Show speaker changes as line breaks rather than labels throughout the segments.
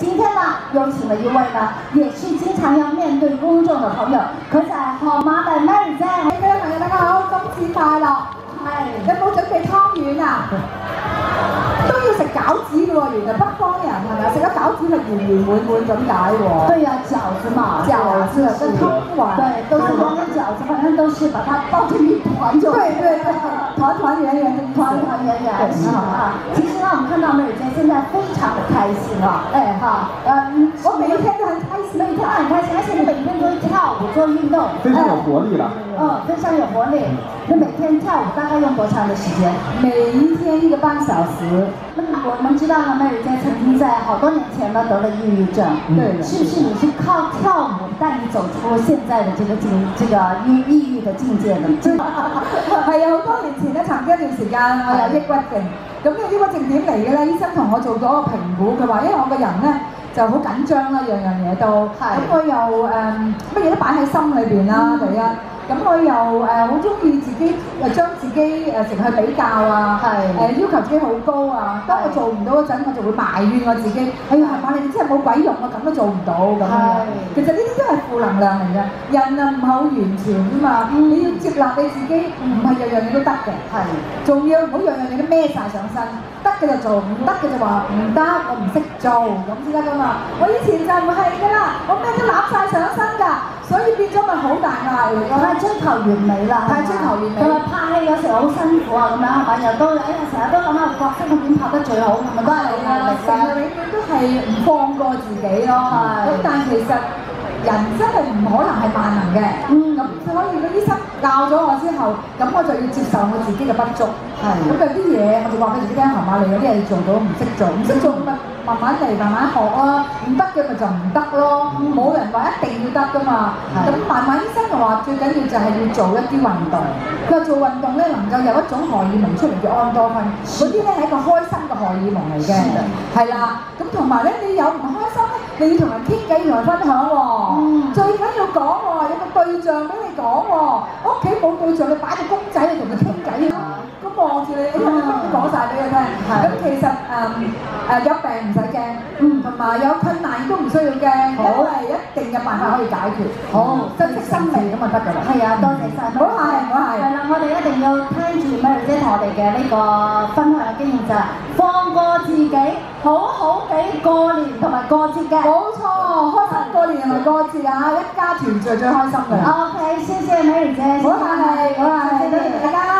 今天呢，有请了一位呢，也是经常要面对公众的朋友，佢就系河马嘅 Mary 姐。
各位朋友大家好，今次快乐，
系，
有冇准备喎，原來北方人係咪食咗餃子係圓圓滿滿咁解喎？
對呀、餃子嘛，
餃子跟湯圓，
對，都是跟餃子，反正都是把它包成一團就。
對對對，團團圓圓的意思。
團團圓圓是啊。其實呢，我們看到 Mary 姐現在非常的開心啊，哎哈，嗯，
我每一天都很開心，
每天都很開心，而且你每天都會跳舞做運動，
非常有活力啦。
嗯，非常有活力。那每天跳舞大概用多長的時間？
每一天一個半小時。
那我们知道呢，Mary 姐曾经在好多年前呢得了抑郁症，
对，
是不是你是靠跳舞带你走出现在的这个境，这个抑抑郁的境界的？
係啊，好多年前咧，曾经一段时间我有抑郁症，咁呢個抑郁症点嚟嘅咧？医生同我做咗個評估，佢话因为我個人咧就好緊張啦，樣樣嘢都，咁我又誒乜嘢都擺喺心裏邊啦，第一。咁我又誒好中意自己誒將自己誒成日去比較啊，誒要求自己好高啊。當我做唔到嗰陣，我就會埋怨我自己。哎呀，係嘛？你真係冇鬼用啊，咁都做唔到咁樣。其實呢啲都係負能量嚟嘅。人啊唔係好完全㗎嘛，你要接納你自己，唔係樣樣嘢都得嘅。係，仲要唔好樣樣嘢都孭晒上身。得嘅就做，唔得嘅就話唔得，我唔識做咁先得㗎嘛。我以前就唔係㗎啦，我咩都攬晒上身㗎，所以變咗咪好大壓力咯。
追求完美啦，
太追求完美。
同埋拍戲有時好辛苦啊，咁樣係咪？又都哎呀，成日都諗下角色我點拍得最好，係咪都係有壓力
成日永遠都係唔放過自己咯。咁但係其實人真係唔可能係萬能嘅。嗯。咁所以個醫生教咗我之後，咁我就要接受我自己嘅不足。係。咁有啲嘢我就話俾自己聽，行馬你有啲嘢做到唔識做，唔識做咪慢慢嚟，慢慢學啊。唔得嘅咪就唔得咯。冇人話一定要得噶嘛。咁慢慢醫生就話最緊要就係要做一啲運動。佢話做運動咧能夠有一種荷爾蒙出嚟叫安多酚，嗰啲咧係一個開心嘅荷爾蒙嚟嘅。係啦。咁同埋咧，你有唔開心咧，你要同人傾偈，同人分享喎。最緊要講喎，有個對象俾你講喎。屋企冇對象，你擺個公仔你同佢傾偈望住你，哎呀，講晒俾佢聽。咁其實誒誒有病唔使驚，同埋有困難都唔需要驚，因為一定有辦法可以解決。好，珍惜生命咁就得㗎啦。
係啊，多謝晒。
唔好客氣，唔好客氣。
係啦，我哋一定要聽住 Mary 姐同我哋嘅呢個分享嘅經驗就係放過自己，好好地過年同埋過節嘅。
冇錯，開心過年同埋過節啊！一家團聚最開心嘅。
OK，謝謝 Mary 姐。
唔好客氣，唔好客氣，多謝大家，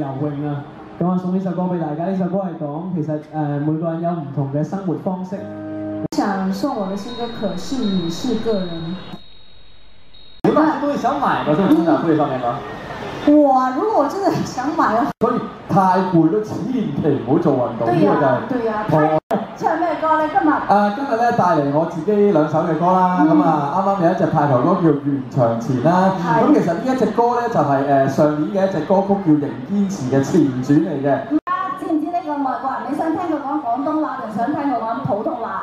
自由泳啊！咁我送呢首歌俾大家，呢首歌系講其實誒、呃、每個人有唔同嘅生活方式。
想送我的新歌，可是你是個人。
有哪些東西想買嘅？在分享會上面吗
哇如果我真的想買啊，
所以太攰都千祈唔好做運動，呢、
對呀、
個就係
對呀、
同
太千萬不要
誒今日。咧帶嚟我自己兩首嘅歌啦，咁啊啱啱有一隻派頭歌叫《圓牆前》啦，咁其實呢一隻歌咧就係誒上年嘅一隻歌曲叫《仍堅持》嘅前傳嚟嘅。
而知唔知呢個外國人你想聽佢講廣東話定想聽佢講普通話？